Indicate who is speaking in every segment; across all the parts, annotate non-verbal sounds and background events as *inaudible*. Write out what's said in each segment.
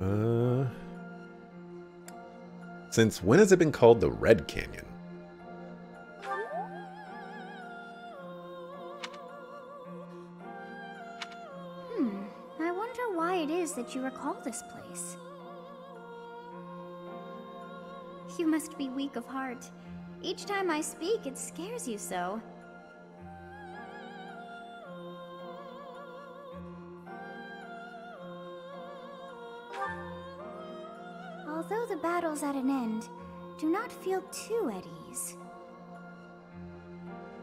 Speaker 1: Uh, since when has it been called the Red Canyon?
Speaker 2: Hmm, I wonder why it is that you recall this place. You must be weak of heart. Each time I speak, it scares you so. Battle's at an end, do not feel too at ease.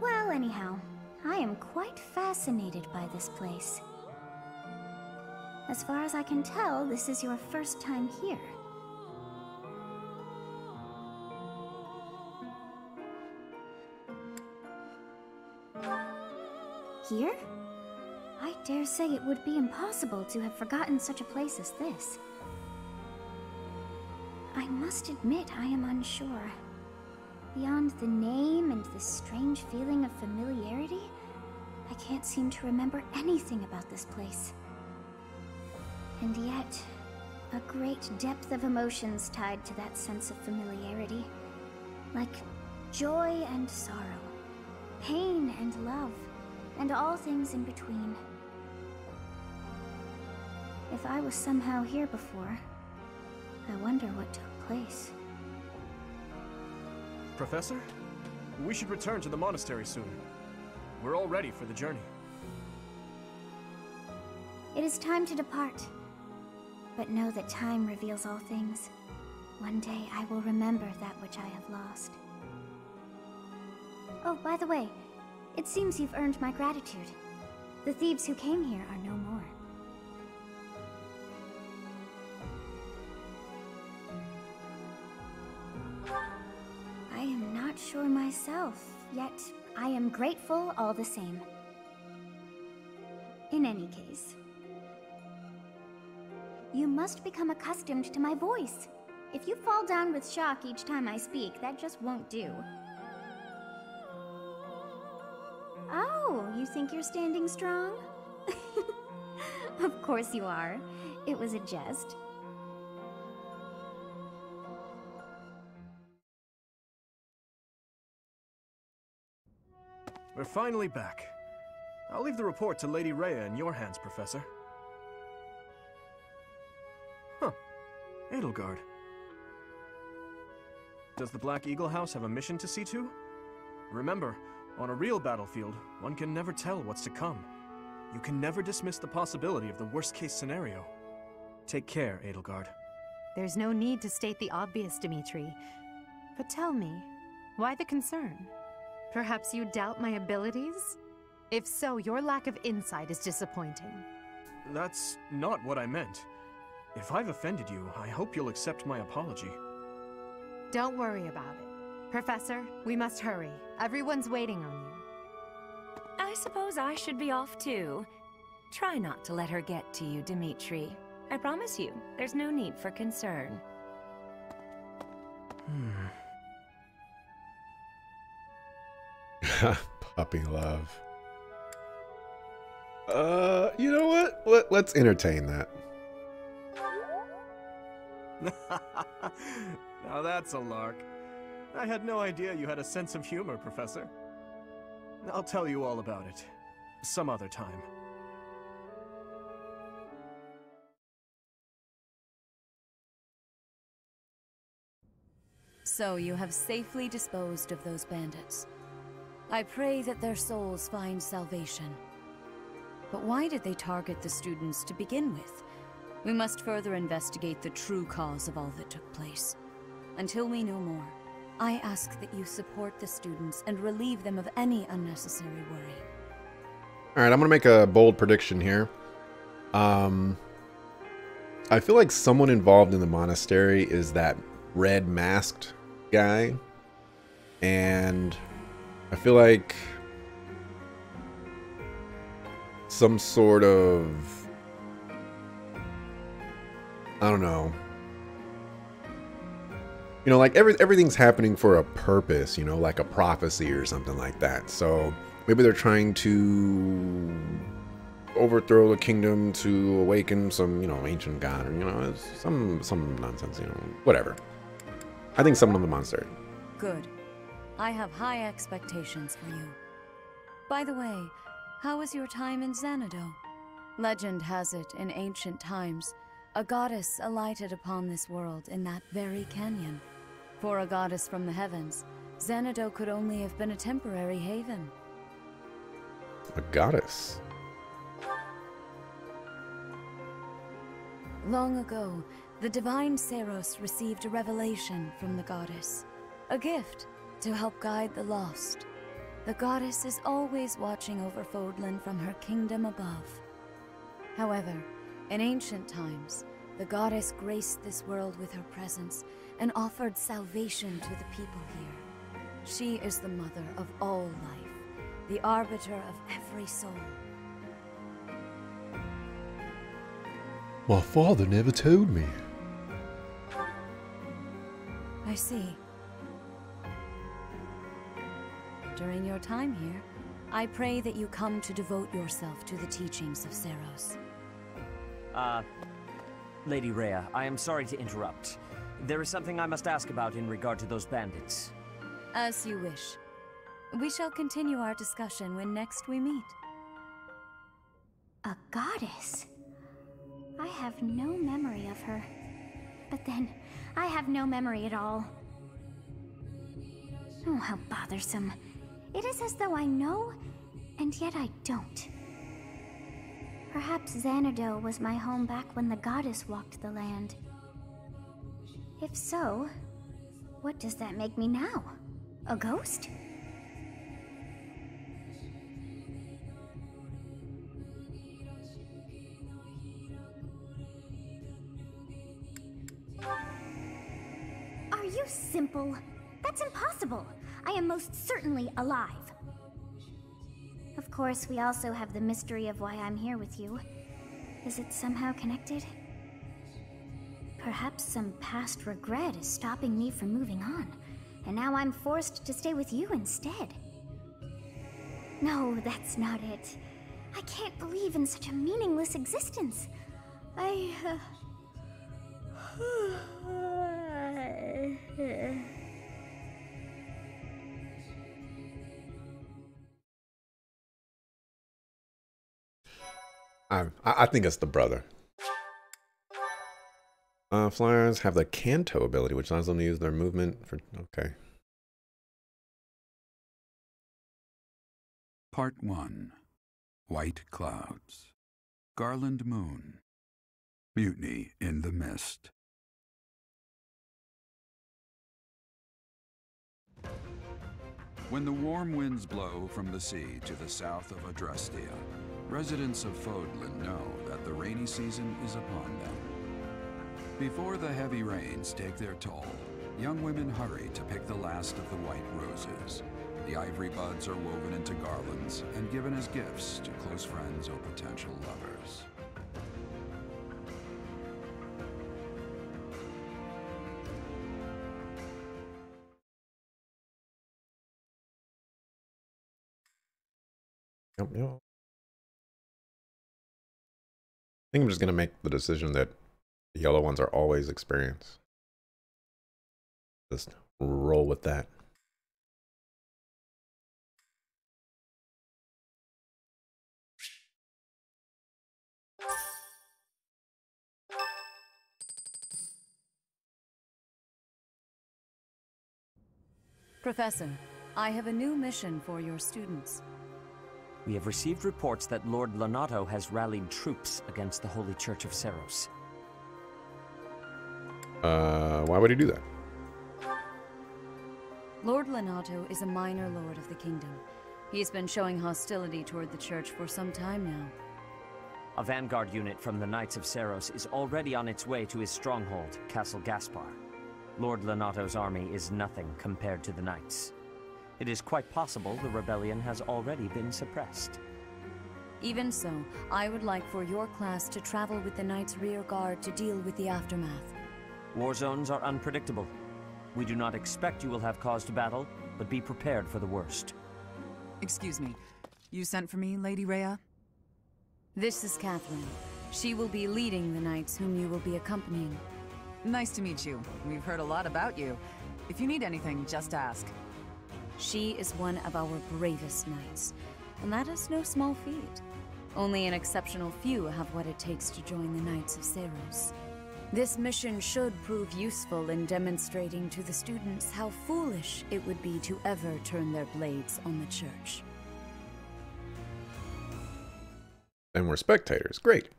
Speaker 2: Well, anyhow, I am quite fascinated by this place. As far as I can tell, this is your first time here. Here? I dare say it would be impossible to have forgotten such a place as this. Must admit I am unsure. Beyond the name and the strange feeling of familiarity, I can't seem to remember anything about this place. And yet, a great depth of emotions tied to that sense of familiarity. Like joy and sorrow, pain and love, and all things in between. If I was somehow here before, I wonder what took place.
Speaker 3: Professor? We should return to the monastery soon. We're all ready for the journey.
Speaker 2: It is time to depart. But know that time reveals all things. One day I will remember that which I have lost. Oh, by the way, it seems you've earned my gratitude. The thieves who came here are no more. Sure myself, yet I am grateful all the same. In any case, you must become accustomed to my voice. If you fall down with shock each time I speak, that just won't do. Oh, you think you're standing strong? *laughs* of course you are. It was a jest.
Speaker 3: We're finally back. I'll leave the report to Lady Rhea in your hands, Professor. Huh. Edelgard. Does the Black Eagle House have a mission to see to? Remember, on a real battlefield, one can never tell what's to come. You can never dismiss the possibility of the worst-case scenario. Take care, Edelgard.
Speaker 4: There's no need to state the obvious, Dimitri. But tell me, why the concern? Perhaps you doubt my abilities? If so, your lack of insight is disappointing.
Speaker 3: That's not what I meant. If I've offended you, I hope you'll accept my apology.
Speaker 4: Don't worry about it. Professor, we must hurry. Everyone's waiting on you.
Speaker 5: I suppose I should be off too. Try not to let her get to you, Dimitri. I promise you, there's no need for concern. Hmm. *laughs*
Speaker 1: Puppy love. Uh, you know what? Let, let's entertain that. *laughs*
Speaker 3: now that's a lark. I had no idea you had a sense of humor, Professor. I'll tell you all about it. Some other time.
Speaker 5: So you have safely disposed of those bandits. I pray that their souls find salvation. But why did they target the students to begin with? We must further investigate the true cause of all that took place. Until we know more, I ask that you support the students and relieve them of any unnecessary worry.
Speaker 1: All right, I'm gonna make a bold prediction here. Um, I feel like someone involved in the monastery is that red masked guy, and I feel like some sort of I don't know. You know, like every everything's happening for a purpose, you know, like a prophecy or something like that. So maybe they're trying to overthrow the kingdom to awaken some, you know, ancient god, or you know, some some nonsense, you know, whatever. I think someone in the monster.
Speaker 5: Good. I have high expectations for you. By the way, how was your time in Zanado? Legend has it, in ancient times, a goddess alighted upon this world in that very canyon. For a goddess from the heavens, Zanado could only have been a temporary haven.
Speaker 1: A goddess.
Speaker 5: Long ago, the divine Seiros received a revelation from the goddess. A gift to help guide the lost. The goddess is always watching over Fodlan from her kingdom above. However, in ancient times, the goddess graced this world with her presence and offered salvation to the people here. She is the mother of all life, the arbiter of every soul.
Speaker 1: My father never told me.
Speaker 5: I see. During your time here, I pray that you come to devote yourself to the teachings of Seiros.
Speaker 6: Uh, Lady Rhea, I am sorry to interrupt. There is something I must ask about in regard to those bandits.
Speaker 5: As you wish. We shall continue our discussion when next we meet.
Speaker 2: A goddess? I have no memory of her. But then, I have no memory at all. Oh, how bothersome. It is as though I know, and yet I don't. Perhaps Zanado was my home back when the goddess walked the land. If so, what does that make me now? A ghost? Are you simple? That's impossible. I am most certainly alive. Of course, we also have the mystery of why I'm here with you. Is it somehow connected? Perhaps some past regret is stopping me from moving on, and now I'm forced to stay with you instead. No, that's not it. I can't believe in such a meaningless existence. I. Uh... *sighs* *sighs* *sighs*
Speaker 1: I I think it's the brother. Uh, flyers have the Canto ability, which allows them to use their movement for. Okay.
Speaker 7: Part 1 White Clouds. Garland Moon. Mutiny in the Mist. When the warm winds blow from the sea to the south of Adrestia, residents of Fodlan know that the rainy season is upon them. Before the heavy rains take their toll, young women hurry to pick the last of the white roses. The ivory buds are woven into garlands and given as gifts to close friends or potential lovers.
Speaker 1: Yep, yep. I think I'm just gonna make the decision that the yellow ones are always experience. Just roll with that.
Speaker 5: Professor, I have a new mission for your students.
Speaker 6: We have received reports that Lord Lonato has rallied troops against the Holy Church of Seiros.
Speaker 1: Uh, why would he do that?
Speaker 5: Lord Lonato is a minor lord of the kingdom. He's been showing hostility toward the church for some time now.
Speaker 6: A vanguard unit from the Knights of Seiros is already on its way to his stronghold, Castle Gaspard. Lord Lonato's army is nothing compared to the Knights. It is quite possible the rebellion has already been suppressed.
Speaker 5: Even so, I would like for your class to travel with the Knights rear guard to deal with the aftermath.
Speaker 6: War zones are unpredictable. We do not expect you will have cause to battle, but be prepared for the worst.
Speaker 8: Excuse me. You sent for me, Lady Rhea?
Speaker 5: This is Catherine. She will be leading the knights whom you will be accompanying.
Speaker 8: Nice to meet you. We've heard a lot about you. If you need anything, just ask.
Speaker 5: She is one of our bravest knights, and that is no small feat. Only an exceptional few have what it takes to join the Knights of Seiros. This mission should prove useful in demonstrating to the students how foolish it would be to ever turn their blades on the church.
Speaker 1: And we're spectators. Great.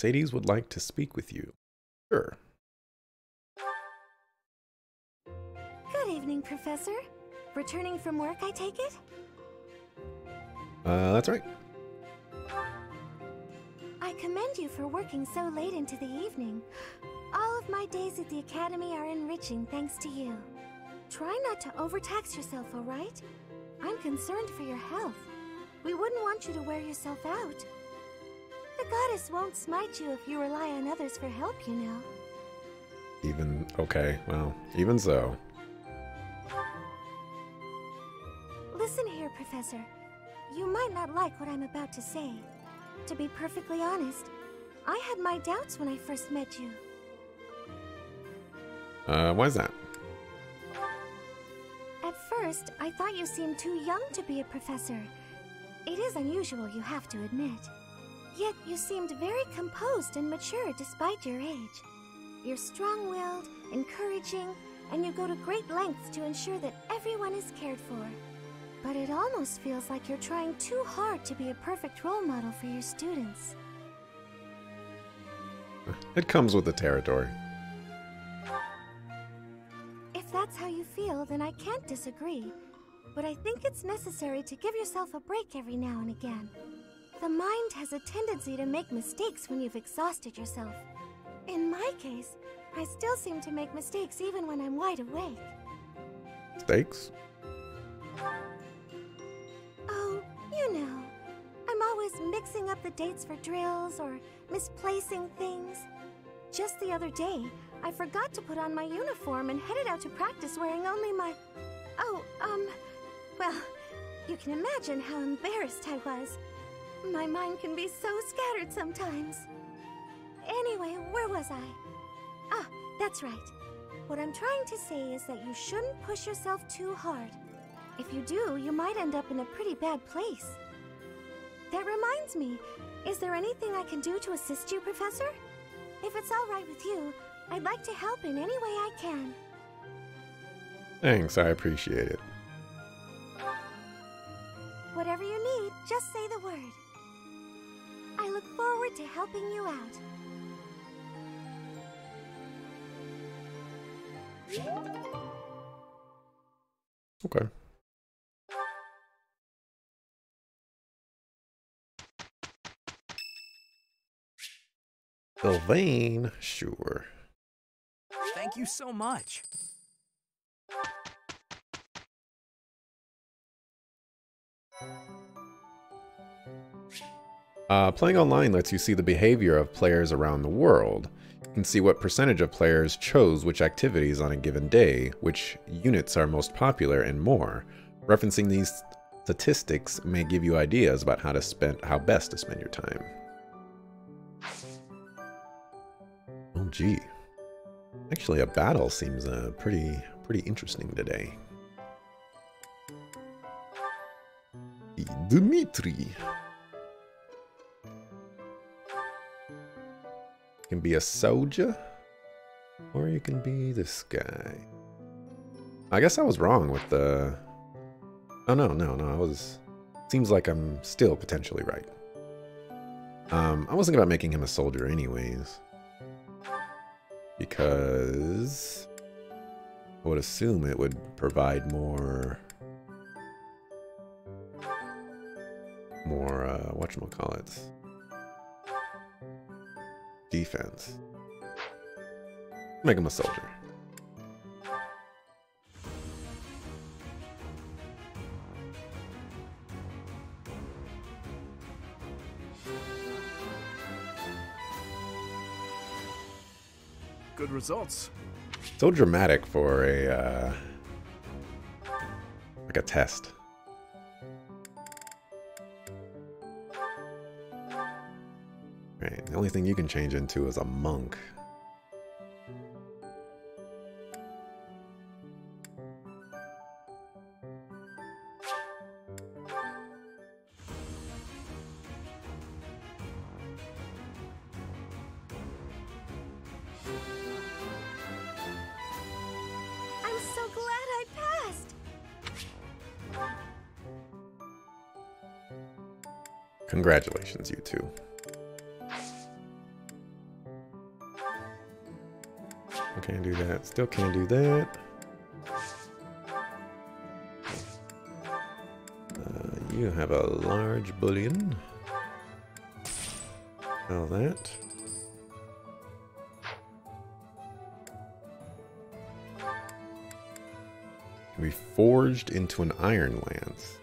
Speaker 1: Sadie's would like to speak with you. Sure.
Speaker 9: Good evening, Professor. Returning from work, I take it?
Speaker 1: Uh, that's right.
Speaker 9: I commend you for working so late into the evening. All of my days at the Academy are enriching thanks to you. Try not to overtax yourself, alright? I'm concerned for your health. We wouldn't want you to wear yourself out. The goddess won't smite you if you rely on others for help, you know.
Speaker 1: Even, okay, well, even so.
Speaker 9: Listen here, Professor. You might not like what I'm about to say. To be perfectly honest, I had my doubts when I first met you.
Speaker 1: Uh, why's that?
Speaker 9: At first, I thought you seemed too young to be a professor. It is unusual, you have to admit. Yet you seemed very composed and mature despite your age. You're strong-willed, encouraging, and you go to great lengths to ensure that everyone is cared for. But it almost feels like you're trying too hard to be a perfect role model for your students.
Speaker 1: It comes with the territory.
Speaker 9: If that's how you feel, then I can't disagree. But I think it's necessary to give yourself a break every now and again. The mind has a tendency to make mistakes when you've exhausted yourself. In my case, I still seem to make mistakes even when I'm wide awake.
Speaker 1: Mistakes?
Speaker 9: Oh, you know. I'm always mixing up the dates for drills or misplacing things. Just the other day, I forgot to put on my uniform and headed out to practice wearing only my... Oh, um... Well, you can imagine how embarrassed I was. My mind can be so scattered sometimes. Anyway, where was I? Ah, that's right. What I'm trying to say is that you shouldn't push yourself too hard. If you do, you might end up in a pretty bad place. That reminds me, is there anything I can do to assist you, Professor? If it's all right with you, I'd like to help in any way I can.
Speaker 1: Thanks, I appreciate it.
Speaker 9: Whatever you need, just say the word. I look forward to helping you out.
Speaker 1: Okay. Sylvain, sure.
Speaker 3: Thank you so much.
Speaker 1: Uh, playing online lets you see the behavior of players around the world. You can see what percentage of players chose which activities on a given day, which units are most popular, and more. Referencing these statistics may give you ideas about how to spend how best to spend your time. Oh gee. Actually a battle seems uh, pretty pretty interesting today. Dimitri. Can be a soldier, or you can be this guy. I guess I was wrong with the... Oh, no, no, no, I was... Seems like I'm still potentially right. Um, I was thinking about making him a soldier anyways. Because... I would assume it would provide more... More, uh, whatchamacallits defense. Make him a soldier.
Speaker 3: Good results.
Speaker 1: So dramatic for a uh, Like a test. The only thing you can change into is a monk.
Speaker 9: I'm so glad I passed!
Speaker 1: Congratulations, you two. Can't do that. Still can't do that. Uh, you have a large bullion. All that. Can be forged into an iron lance.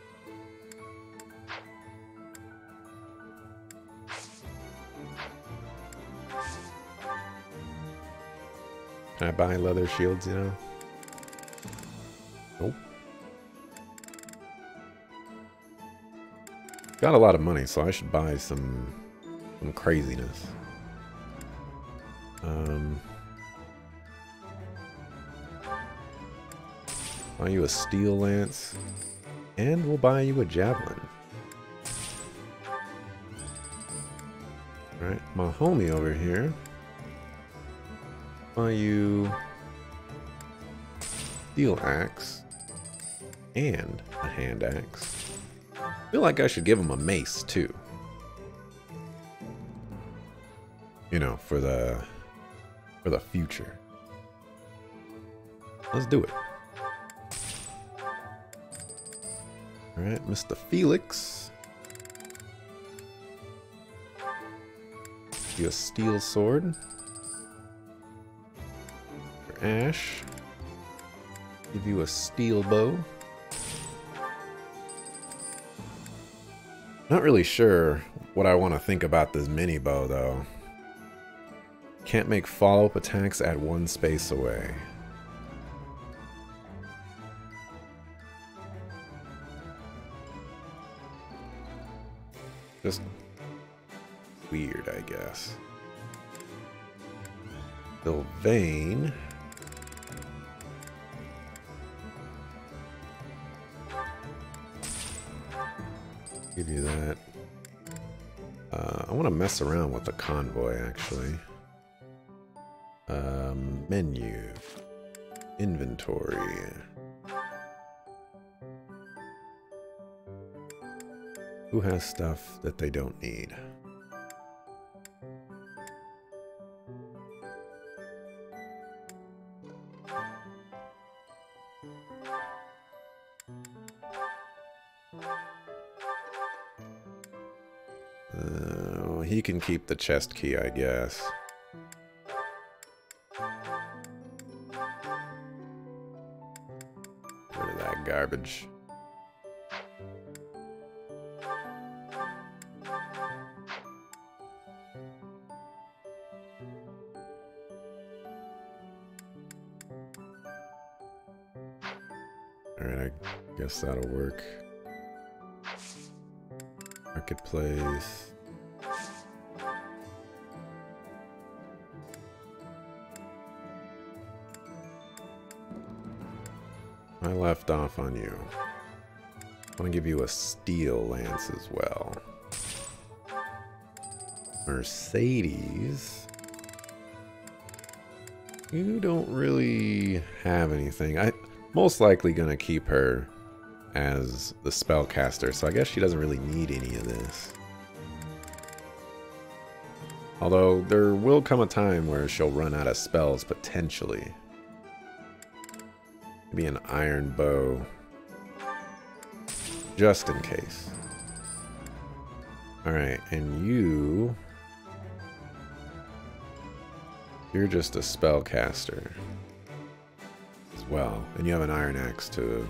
Speaker 1: I buy leather shields, you know? Nope. Got a lot of money, so I should buy some some craziness. Um Buy you a steel lance. And we'll buy you a javelin. Alright, my homie over here buy you steel axe and a hand axe. I feel like I should give him a mace too. You know, for the for the future. Let's do it. All right, Mr. Felix. You a steel sword. Ash. Give you a steel bow. Not really sure what I want to think about this mini bow though. Can't make follow-up attacks at one space away. Just weird, I guess. Sylvain. Give you that. Uh, I want to mess around with the convoy, actually. Um, menu. Inventory. Who has stuff that they don't need? Can keep the chest key, I guess. Rid of that garbage. Alright, I guess that'll work. Marketplace. I left off on you. I want to give you a steel lance as well. Mercedes. You don't really have anything. I most likely gonna keep her as the spellcaster, so I guess she doesn't really need any of this. Although there will come a time where she'll run out of spells potentially. Maybe an iron bow. Just in case. Alright, and you... You're just a spellcaster. As well. And you have an iron axe too.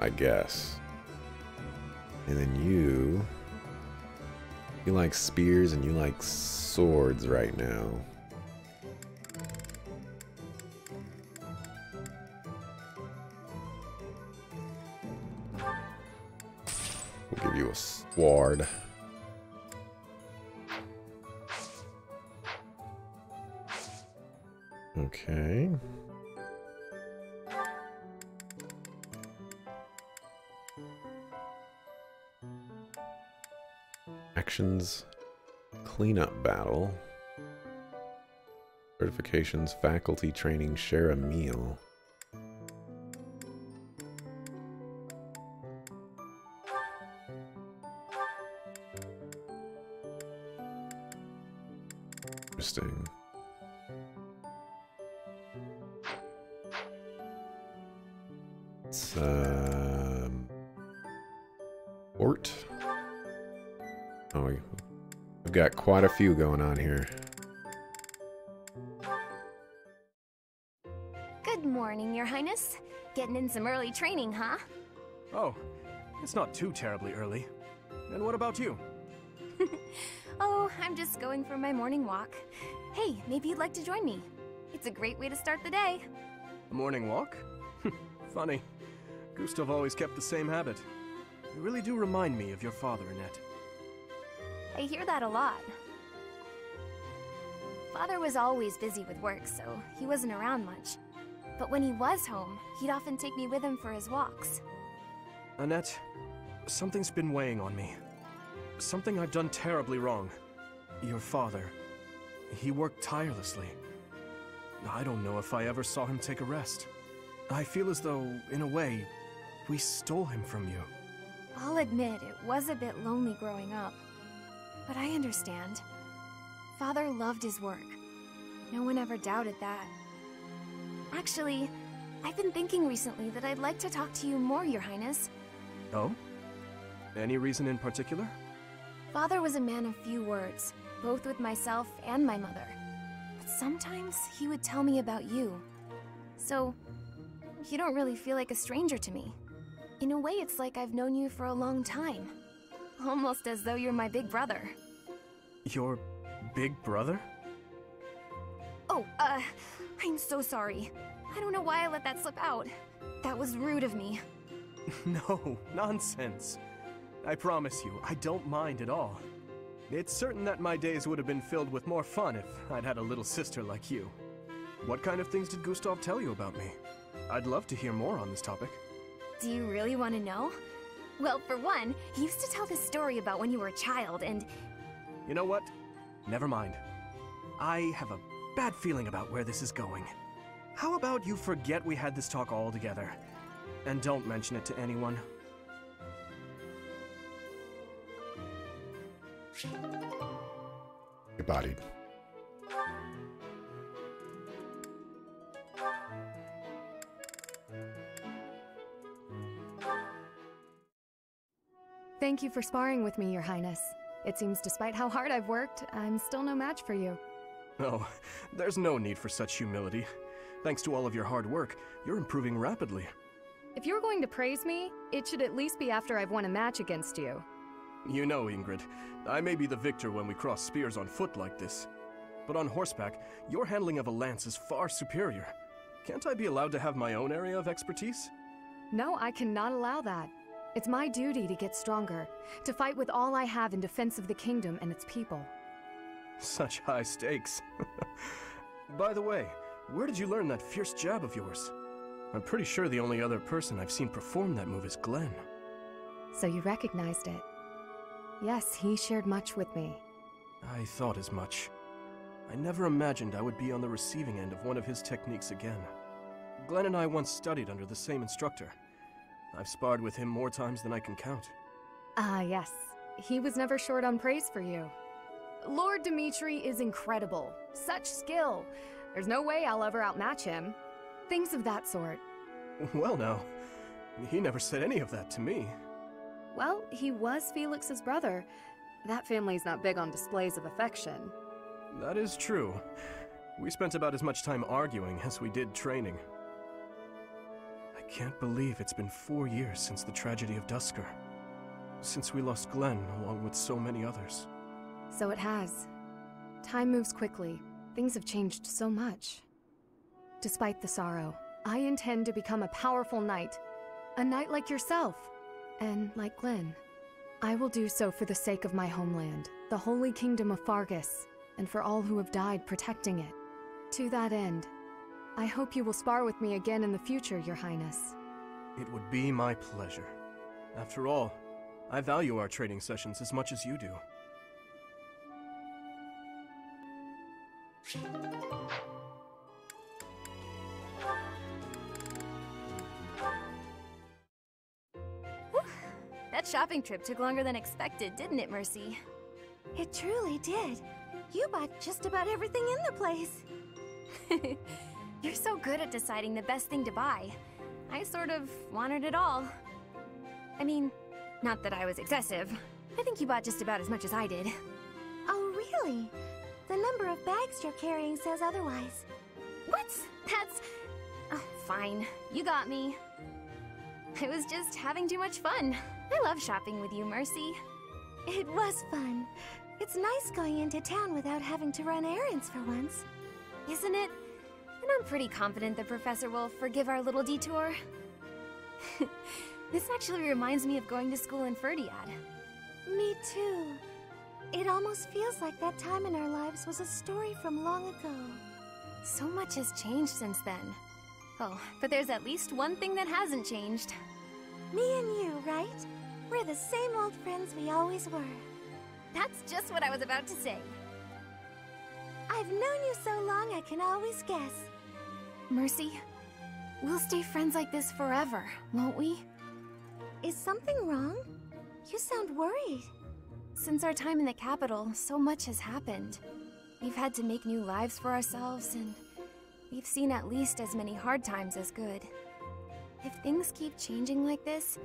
Speaker 1: I guess. And then you... You like spears and you like swords right now. Sword. Okay. Actions, cleanup battle. Certifications, faculty training, share a meal. Got quite a few going on here.
Speaker 9: Good morning, Your Highness. Getting in some early training, huh?
Speaker 3: Oh, it's not too terribly early. And what about you? *laughs*
Speaker 9: Oh, I'm just going for my morning walk. Hey, maybe you'd like to join me. It's a great way to start the day.
Speaker 3: A morning walk? *laughs* Funny. Gustav always kept the same habit. You really do remind me of your father, Annette.
Speaker 9: I hear that a lot. Father was always busy with work, so he wasn't around much. But when he was home, he'd often take me with him for his walks.
Speaker 3: Annette, something's been weighing on me. Something I've done terribly wrong. Your father, he worked tirelessly. I don't know if I ever saw him take a rest. I feel as though, in a way, we stole him from you.
Speaker 9: I'll admit it was a bit lonely growing up. But I understand. Father loved his work. No one ever doubted that. Actually, I've been thinking recently that I'd like to talk to you more, Your Highness.
Speaker 3: Oh? Any reason in particular?
Speaker 9: Father was a man of few words, both with myself and my mother. But sometimes he would tell me about you. So, you don't really feel like a stranger to me. In a way, it's like I've known you for a long time. Almost as though you're my big brother.
Speaker 3: Your big brother?
Speaker 9: Oh, uh, I'm so sorry. I don't know why I let that slip out. That was rude of me. *laughs*
Speaker 3: No, nonsense. I promise you, I don't mind at all. It's certain that my days would have been filled with more fun if I'd had a little sister like you. What kind of things did Gustav tell you about me? I'd love to hear more on this topic.
Speaker 9: Do you really want to know? Well, for one, he used to tell this story about when you were a child, and
Speaker 3: You know what? Never mind. I have a bad feeling about where this is going. How about you forget we had this talk altogether? And don't mention it to anyone.
Speaker 1: Get bodied.
Speaker 4: Thank you for sparring with me, Your Highness. It seems despite how hard I've worked, I'm still no match for you.
Speaker 3: Oh, there's no need for such humility. Thanks to all of your hard work, you're improving rapidly.
Speaker 4: If you're going to praise me, it should at least be after I've won a match against you.
Speaker 3: You know, Ingrid, I may be the victor when we cross spears on foot like this. But on horseback, your handling of a lance is far superior. Can't I be allowed to have my own area of expertise?
Speaker 4: No, I cannot allow that. It's my duty to get stronger, to fight with all I have in defense of the kingdom and its people.
Speaker 3: Such high stakes. *laughs* By the way, where did you learn that fierce jab of yours? I'm pretty sure the only other person I've seen perform that move is Glenn.
Speaker 4: So you recognized it. Yes, he shared much with me.
Speaker 3: I thought as much. I never imagined I would be on the receiving end of one of his techniques again. Glenn and I once studied under the same instructor. I've sparred with him more times than I can count.
Speaker 4: Ah, yes. He was never short on praise for you. Lord Dimitri is incredible. Such skill. There's no way I'll ever outmatch him. Things of that sort.
Speaker 3: Well, now, he never said any of that to me.
Speaker 4: Well, he was Felix's brother. That family's not big on displays of affection.
Speaker 3: That is true. We spent about as much time arguing as we did training. Can't believe it's been four years since the tragedy of Duscur. Since we lost Glenn, along with so many others.
Speaker 4: So it has. Time moves quickly. Things have changed so much. Despite the sorrow, I intend to become a powerful knight. A knight like yourself. And like Glenn. I will do so for the sake of my homeland, the Holy Kingdom of Faerghus, and for all who have died protecting it. To that end, I hope you will spar with me again in the future, Your Highness.
Speaker 3: It would be my pleasure. After all, I value our trading sessions as much as you do.
Speaker 9: That shopping trip took longer than expected, didn't it, Mercy?
Speaker 10: It truly did. You bought just about everything in the place. *laughs*
Speaker 9: You're so good at deciding the best thing to buy. I sort of wanted it all. I mean, not that I was excessive. I think you bought just about as much as I did.
Speaker 10: Oh, really? The number of bags you're carrying says otherwise.
Speaker 9: What? That's... Oh, fine. You got me. I was just having too much fun. I love shopping with you, Mercy.
Speaker 10: It was fun. It's nice going into town without having to run errands for once.
Speaker 9: Isn't it? And I'm pretty confident the Professor will forgive our little detour. *laughs* this actually reminds me of going to school in Fhirdiad.
Speaker 10: Me too. It almost feels like that time in our lives was a story from long ago.
Speaker 9: So much has changed since then. Oh, but there's at least one thing that hasn't changed.
Speaker 10: Me and you, right? We're the same old friends we always were.
Speaker 9: That's just what I was about to say.
Speaker 10: I've known you so long I can always guess.
Speaker 9: Mercy, we'll stay friends like this forever, won't we?
Speaker 10: Is something wrong? You sound worried.
Speaker 9: Since our time in the capital, so much has happened. We've had to make new lives for ourselves, and we've seen at least as many hard times as good. If things keep changing like this,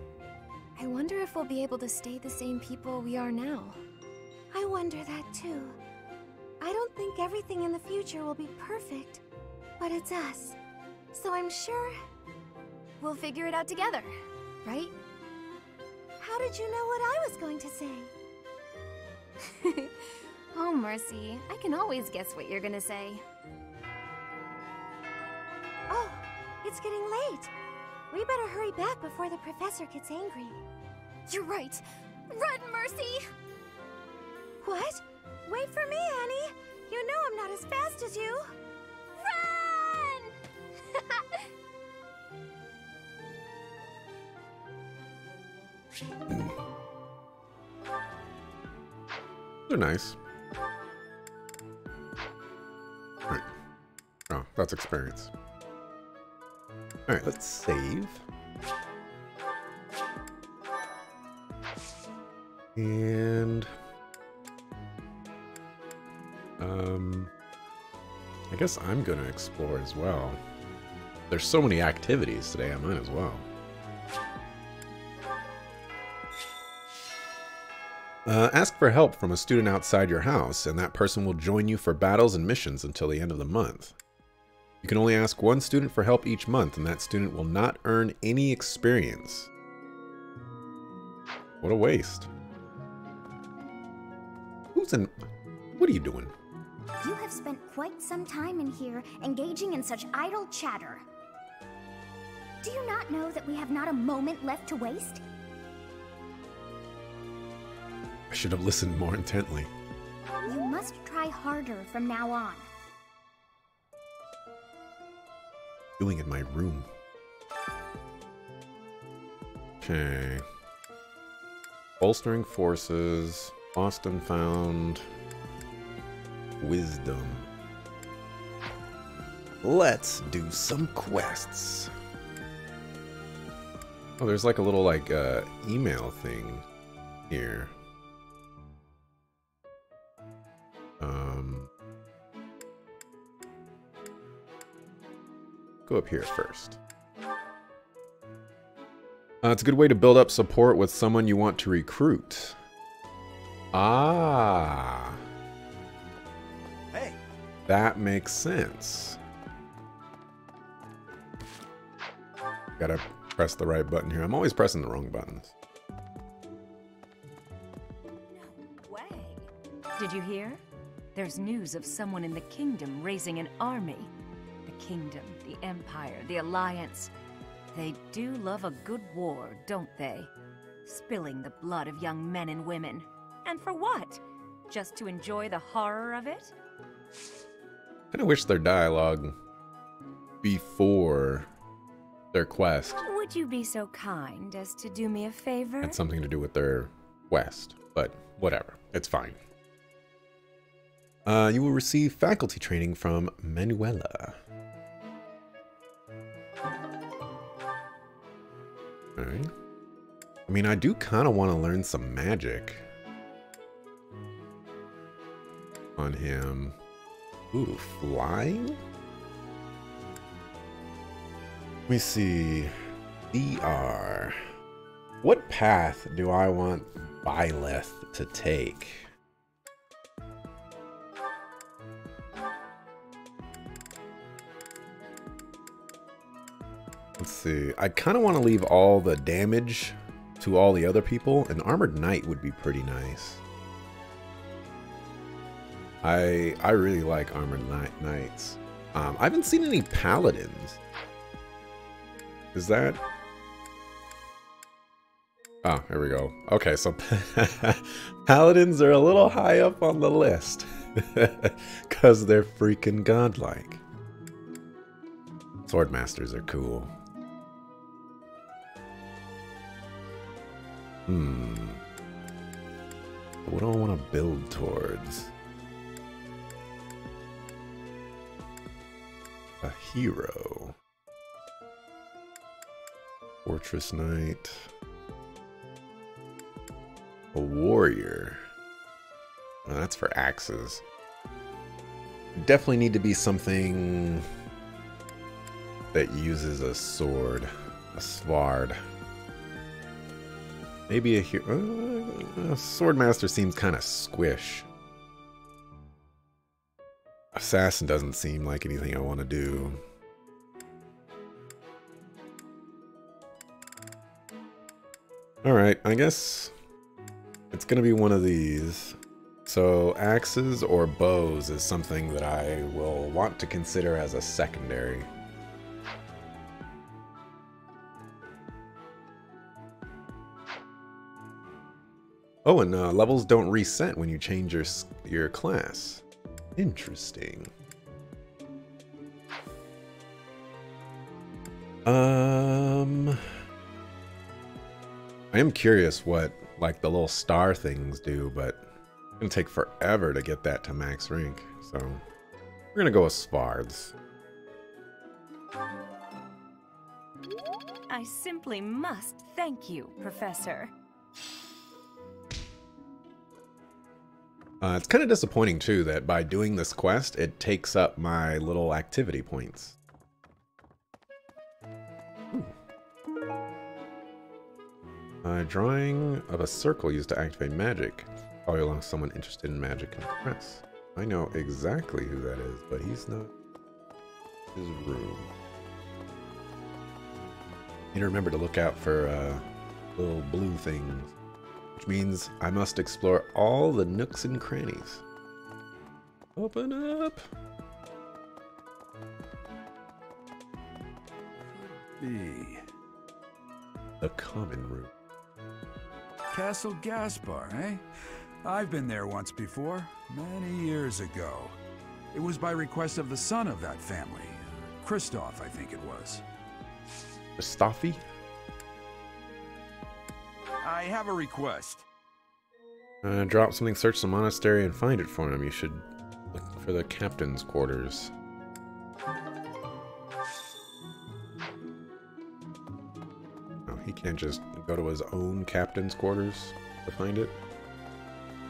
Speaker 9: I wonder if we'll be able to stay the same people we are now.
Speaker 10: I wonder that too. I don't think everything in the future will be perfect, but it's us. So I'm sure...
Speaker 9: We'll figure it out together, right?
Speaker 10: How did you know what I was going to say? *laughs*
Speaker 9: oh, Mercy, I can always guess what you're gonna say.
Speaker 10: Oh, it's getting late. We better hurry back before the professor gets angry.
Speaker 9: You're right. Run, Mercy!
Speaker 10: What? Wait for me, Annie! You know
Speaker 1: They're nice. Right. Oh, that's experience. Alright, let's save. And... Um... I guess I'm gonna explore as well. There's so many activities today, I might as well. Uh, ask for help from a student outside your house, and that person will join you for battles and missions until the end of the month. You can only ask one student for help each month, and that student will not earn any experience. What a waste. Who's in... What are you doing?
Speaker 9: You have spent quite some time in here, engaging in such idle chatter. Do you not know that we have not a moment left to waste?
Speaker 1: I should have listened more intently.
Speaker 9: You must try harder from now on.
Speaker 1: Doing in my room. Okay. Bolstering forces. Austin found. Wisdom. Let's do some quests. Oh, there's like a little like uh, email thing here. Go up here first. Uh, it's a good way to build up support with someone you want to recruit. Ah.
Speaker 3: Hey.
Speaker 1: That makes sense. Gotta press the right button here. I'm always pressing the wrong buttons.
Speaker 5: No way. Did you hear? There's news of someone in the kingdom raising an army. Kingdom, the empire, the alliance. They do love a good war, don't they? spilling the blood of young men and women. And for what? Just to enjoy the horror of it?
Speaker 1: Kind of wish their dialogue before their quest
Speaker 5: Would you be so kind as to do me a favor?
Speaker 1: had something to do with their quest, but whatever. It's fine. Uh, you will receive faculty training from Manuela. Alright. I mean, I do kind of want to learn some magic on him. Ooh, flying? Let me see. DR. What path do I want Byleth to take? See. I kind of want to leave all the damage to all the other people. An Armored Knight would be pretty nice. I I really like Armored Knight Knights. Um, I haven't seen any Paladins. Is that... Oh, here we go. Okay, so *laughs* Paladins are a little high up on the list. *laughs* Because they're freaking godlike. Swordmasters are cool. Hmm. What do I want to build towards? A hero. Fortress Knight. A warrior. Well, that's for axes. Definitely need to be something that uses a sword. A sword. Maybe a hero. Uh, Swordmaster seems kind of squish. Assassin doesn't seem like anything I want to do. Alright, I guess it's going to be one of these. So axes or bows is something that I will want to consider as a secondary. Oh, and uh, levels don't reset when you change your your class. Interesting. Um, I am curious what like the little star things do, but it's gonna take forever to get that to max rank. So we're gonna go with Svards.
Speaker 5: I simply must thank you, Professor.
Speaker 1: Uh, it's kind of disappointing too that by doing this quest, it takes up my little activity points. Uh, drawing of a circle used to activate magic. Probably along someone interested in magic and press. I know exactly who that is, but he's not his room. Need to remember to look out for uh, little blue things which means I must explore all the nooks and crannies. Open up!
Speaker 7: B.
Speaker 1: The common room.
Speaker 7: Castle Gaspard, eh? I've been there once before, many years ago. It was by request of the son of that family. Christoph, I think it was.
Speaker 1: Christophe?
Speaker 7: I have a request.
Speaker 1: Uh, drop something, search the monastery, and find it for him. You should look for the captain's quarters. Oh, he can't just go to his own captain's quarters to find it.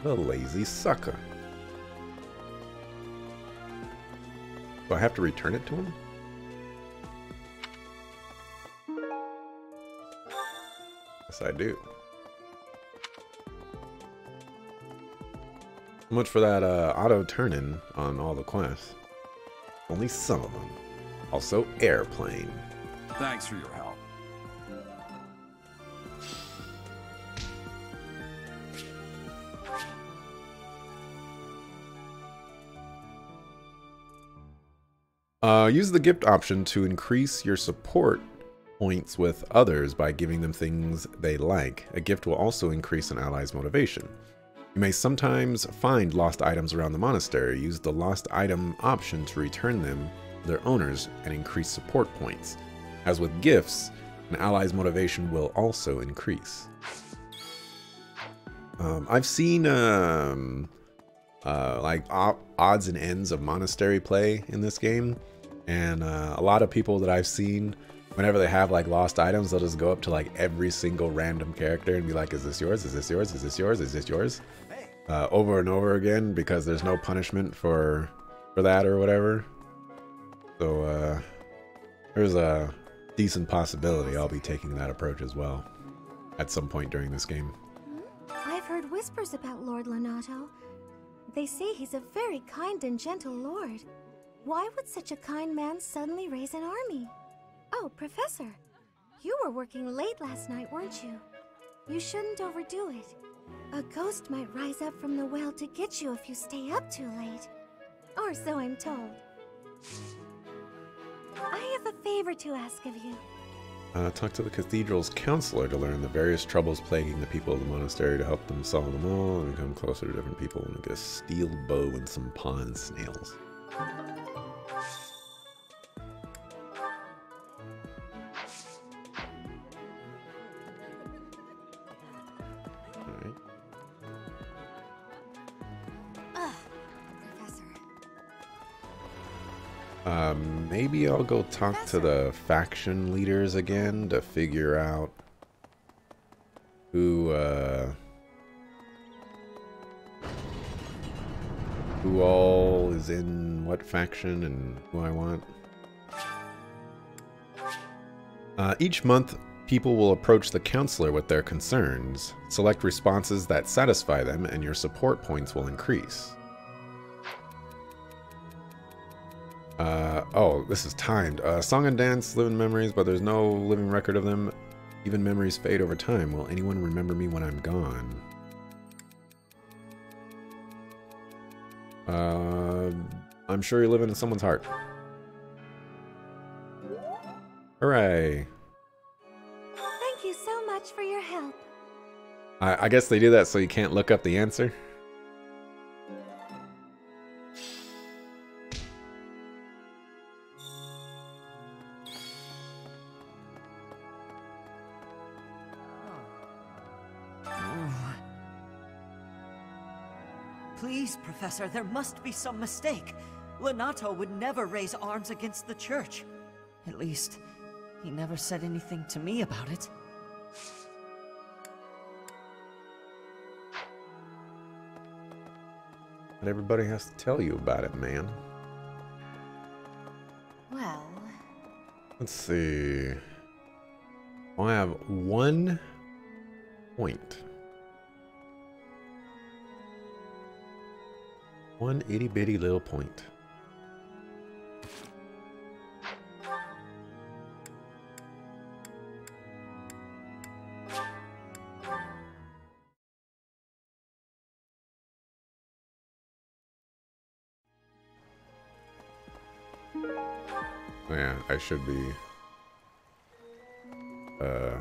Speaker 1: The lazy sucker. Do I have to return it to him? Yes, I do. Much for that uh, auto turn-in on all the quests? Only some of them. Also, airplane.
Speaker 7: Thanks for your help.
Speaker 1: Uh, use the gift option to increase your support points with others by giving them things they like. A gift will also increase an ally's motivation. You may sometimes find lost items around the monastery. Use the lost item option to return them their owners and increase support points. As with gifts, an ally's motivation will also increase. Um, I've seen um, uh, like odds and ends of monastery play in this game, and uh, a lot of people that I've seen whenever they have like lost items, they'll just go up to like every single random character and be like, is this yours? Is this yours? Is this yours? Is this yours? Uh, over and over again because there's no punishment for for that or whatever. So uh, there's a decent possibility I'll be taking that approach as well at some point during this game.
Speaker 10: I've heard whispers about Lord Lonato. They say he's a very kind and gentle lord. Why would such a kind man suddenly raise an army? Oh, Professor, you were working late last night, weren't you? You shouldn't overdo it. A ghost might rise up from the well to get you if you stay up too late. Or so I'm told. I have a favor to ask of you.
Speaker 1: Uh, talk to the cathedral's counselor to learn the various troubles plaguing the people of the monastery to help them solve them all and come closer to different people and get a steel bow and some pond snails. Maybe I'll go talk to the faction leaders again to figure out who, uh, who all is in what faction and who I want. Uh, each month, people will approach the counselor with their concerns. Select responses that satisfy them and your support points will increase. Uh, oh, this is timed. Uh, song and dance, live in memories, but there's no living record of them. Even memories fade over time. Will anyone remember me when I'm gone? Uh, I'm sure you're living in someone's heart. Hooray.
Speaker 10: Thank you so much for your help.
Speaker 1: I, I guess they do that so you can't look up the answer.
Speaker 11: Professor, there must be some mistake. Lonato would never raise arms against the Church. At least, he never said anything to me about it.
Speaker 1: But everybody has to tell you about it, man.
Speaker 11: Well...
Speaker 1: Let's see... I have one point. One itty bitty little point. Yeah, I should be. Uh,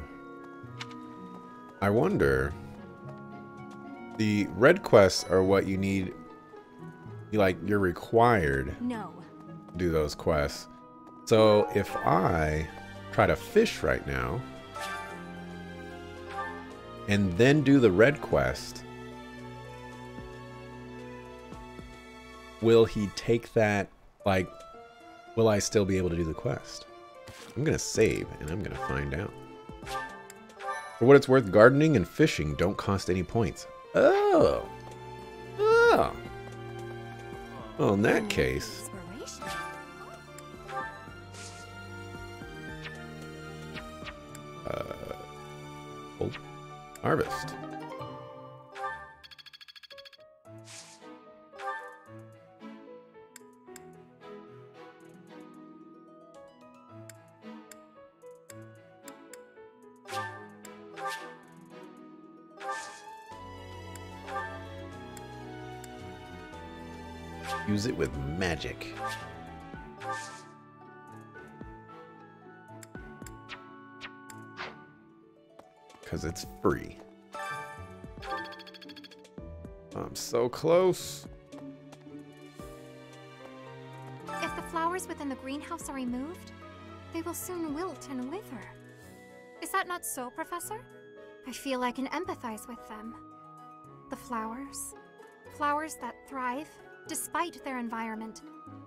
Speaker 1: I wonder. The red quests are what you need like you're required
Speaker 9: no
Speaker 1: do those quests. So if I try to fish right now and then do the red quest, will he take that like will I still be able to do the quest? I'm going to save and I'm going to find out. For what it's worth, gardening and fishing don't cost any points. Oh. Oh. Well, in that case... Uh, oh, harvest. Magic. because it's free. I'm so close.
Speaker 12: If the flowers within the greenhouse are removed, they will soon wilt and wither. Is that not so, Professor? I feel I can empathize with them. The flowers, flowers that thrive despite their environment,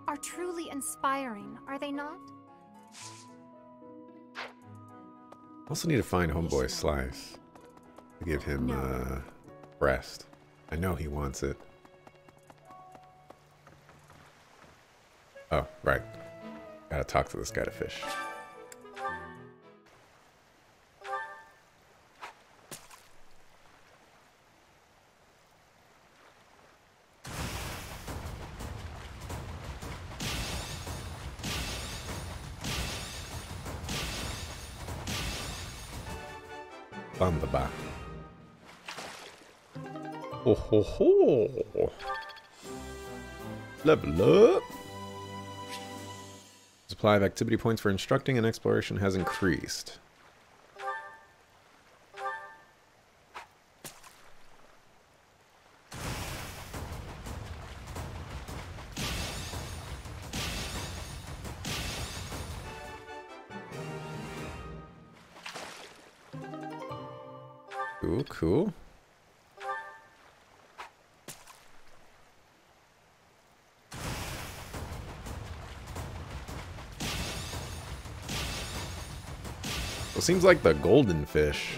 Speaker 12: are truly inspiring, are they not?
Speaker 1: I also need to find homeboy Slice. To give him
Speaker 12: No.
Speaker 1: uh breast. I know he wants it. Oh, right. Gotta talk to this guy to fish. Ho ho! Level up! Supply of activity points for instructing and exploration has increased. It seems like the golden fish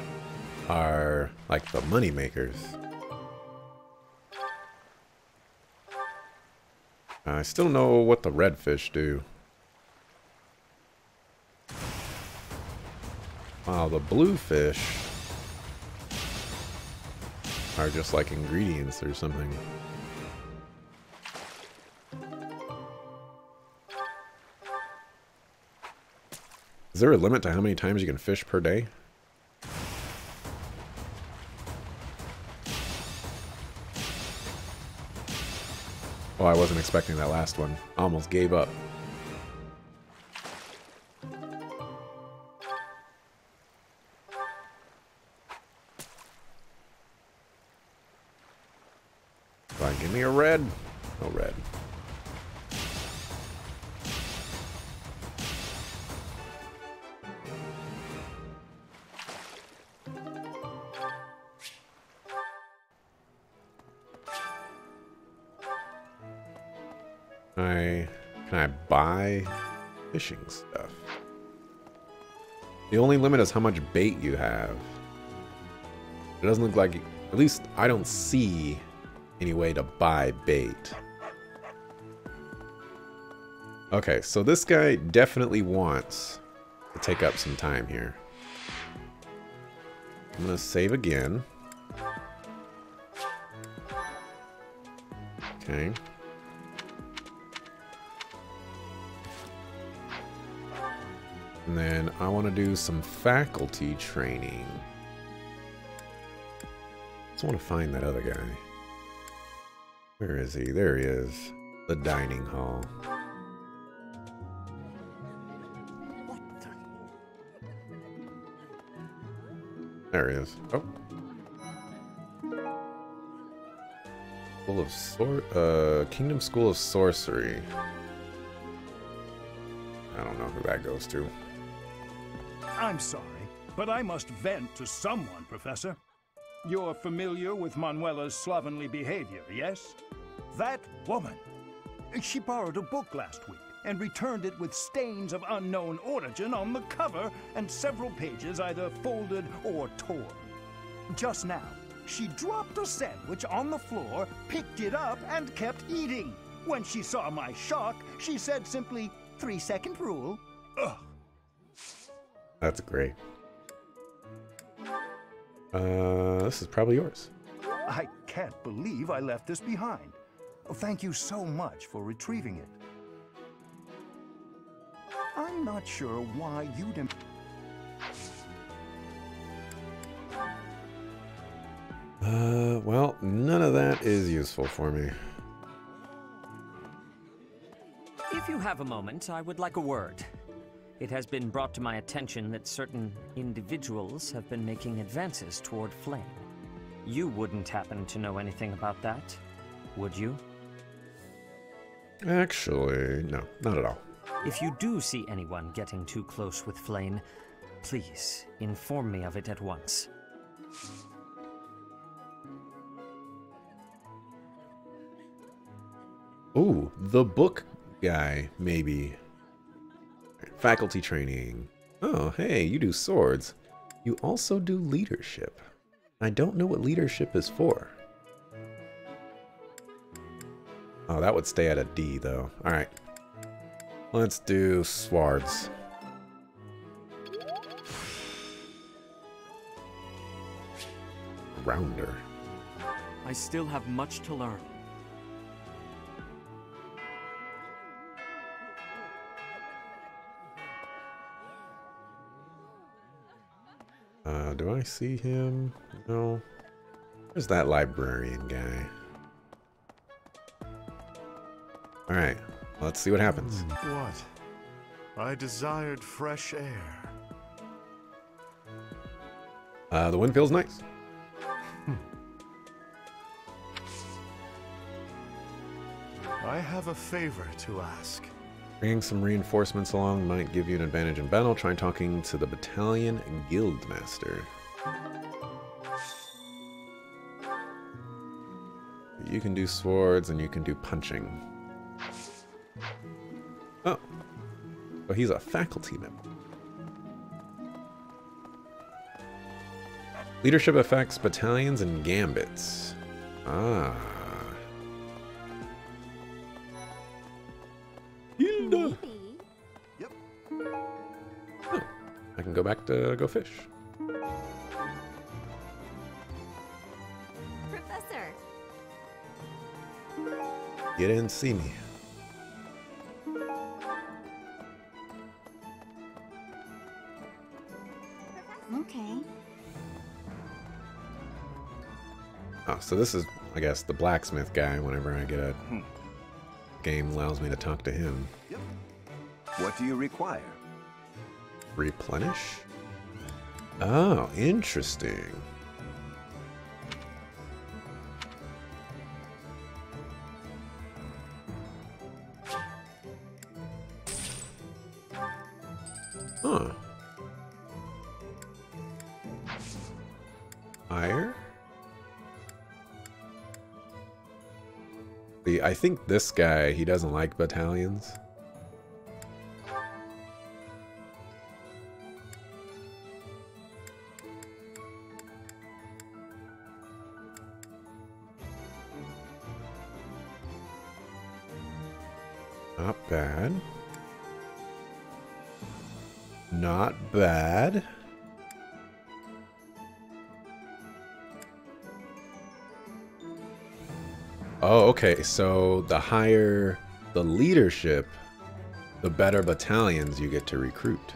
Speaker 1: are like the money makers. I still know what the red fish do. Wow, the blue fish are just like ingredients or something. Is there a limit to how many times you can fish per day? Oh, I wasn't expecting that last one. Almost gave up. Fine, give me a red. No red. Can I buy fishing stuff? The only limit is how much bait you have. It doesn't look like, at least I don't see any way to buy bait. Okay, so this guy definitely wants to take up some time here. I'm gonna save again. Okay. And then I want to do some faculty training. Just want to find that other guy. Where is he? There he is. The dining hall. There he is. Oh. School of Sor uh Kingdom School of Sorcery. I don't know who that goes to.
Speaker 13: I'm sorry, but I must vent to someone, Professor. You're familiar with Manuela's slovenly behavior, yes? That woman! She borrowed a book last week and returned it with stains of unknown origin on the cover and several pages either folded or torn. Just now, she dropped a sandwich on the floor, picked it up, and kept eating. When she saw my shock, she said simply, three second rule. Ugh.
Speaker 1: That's great. Uh, this is probably yours.
Speaker 13: I can't believe I left this behind. Thank you so much for retrieving it. I'm not sure why you'd. Im-
Speaker 1: Uh, well, none of that is useful for me.
Speaker 6: If you have a moment, I would like a word. It has been brought to my attention that certain individuals have been making advances toward Flayn. You wouldn't happen to know anything about that, would you?
Speaker 1: Actually, no, not at all.
Speaker 6: If you do see anyone getting too close with Flayn, please inform me of it at once.
Speaker 1: Ooh, the book guy, maybe. Faculty training. Oh, hey, you do swords. You also do leadership. I don't know what leadership is for. Oh, that would stay at a D, though. Alright. Let's do swords. Rounder.
Speaker 3: I still have much to learn.
Speaker 1: Uh, do I see him? No. Where's that librarian guy? Alright, let's see what happens.
Speaker 14: What? I desired fresh air.
Speaker 1: Uh, the wind feels nice.
Speaker 14: I have a favor to ask.
Speaker 1: Bringing some reinforcements along might give you an advantage in battle. Try talking to the battalion guildmaster. You can do swords and you can do punching. Oh. Oh, he's a faculty member. Leadership affects battalions and gambits. Ah. Go back to go fish.
Speaker 5: Professor!
Speaker 1: You didn't see me.
Speaker 9: Okay.
Speaker 1: Oh, so this is, I guess, the blacksmith guy. Whenever I get a hmm. game, allows me to talk to him.
Speaker 15: What do you require?
Speaker 1: Replenish? Oh, interesting. Huh. Fire? The I think this guy, he doesn't like battalions. Okay. So the higher the leadership, the better battalions you get to recruit.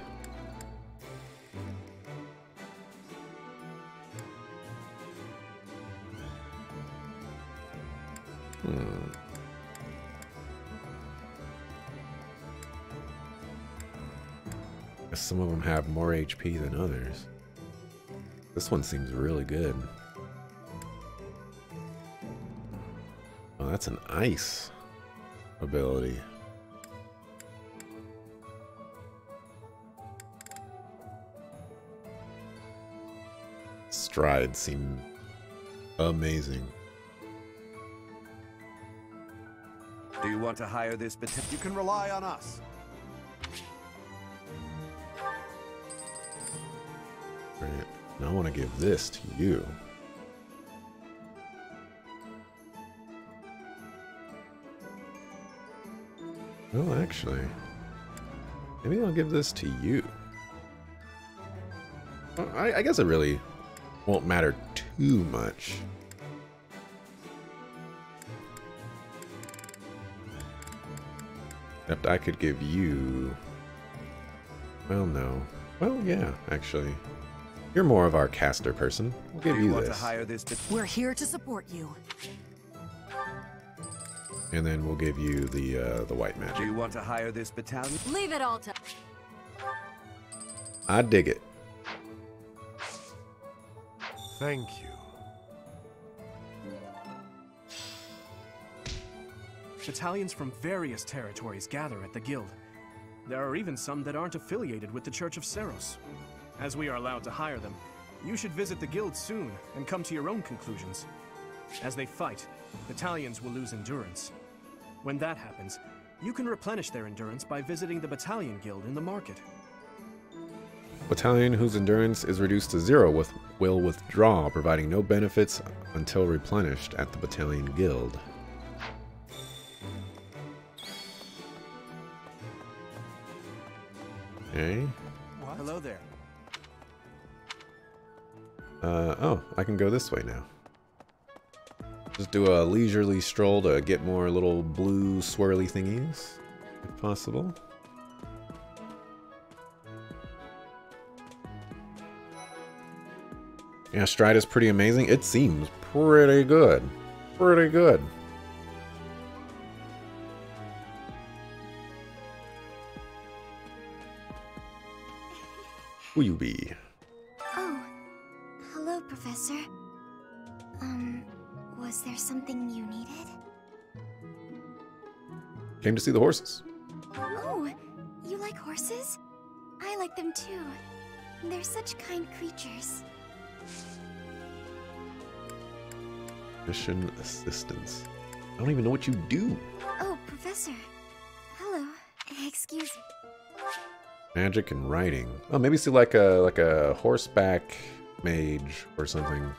Speaker 1: Hmm. Some of them have more HP than others. This one seems really good. That's an ice ability. Strides seem amazing.
Speaker 15: Do you want to hire this?
Speaker 14: You can rely on us.
Speaker 1: Right. Now I want to give this to you. Well, actually, maybe I'll give this to you. I, I guess it really won't matter too much. Except I could give you... Well, no. Well, yeah, actually. You're more of our caster person. We'll give you,
Speaker 15: you want
Speaker 1: this.
Speaker 15: to hire this
Speaker 8: We're here to support you.
Speaker 1: And then we'll give you the uh, the white magic.
Speaker 15: Do you want to hire this battalion?
Speaker 5: Leave it all to...
Speaker 1: I dig it.
Speaker 14: Thank you.
Speaker 3: Battalions from various territories gather at the guild. There are even some that aren't affiliated with the Church of Seiros. As we are allowed to hire them, you should visit the guild soon and come to your own conclusions. As they fight, battalions will lose endurance. When that happens, you can replenish their endurance by visiting the battalion guild in the market.
Speaker 1: Battalion whose endurance is reduced to zero with will withdraw, providing no benefits until replenished at the battalion guild. Okay.
Speaker 3: Hello there.
Speaker 1: Uh, oh, I can go this way now. Just do a leisurely stroll to get more little blue swirly thingies, if possible. Yeah, Stride is pretty amazing. It seems pretty good. Pretty good. Who you be?
Speaker 9: Oh, hello, Professor. Um, was there something you needed?
Speaker 1: Came to see the horses.
Speaker 9: Oh, you like horses? I like them too. They're such kind creatures.
Speaker 1: Mission assistance. I don't even know what you do.
Speaker 9: Oh, Professor. Hello. Excuse me.
Speaker 1: Magic and writing. Oh, maybe see like a like a horseback mage or something.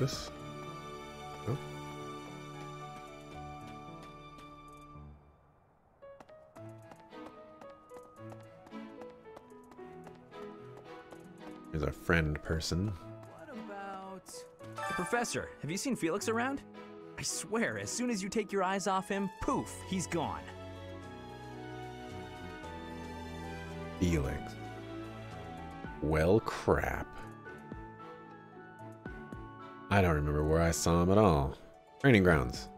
Speaker 1: This? No? There's a friend person.
Speaker 16: what about Professor, have you seen Felix around? I swear, as soon as you take your eyes off him, poof, he's gone.
Speaker 1: Felix. Well, crap. I don't remember where I saw him at all. Training grounds.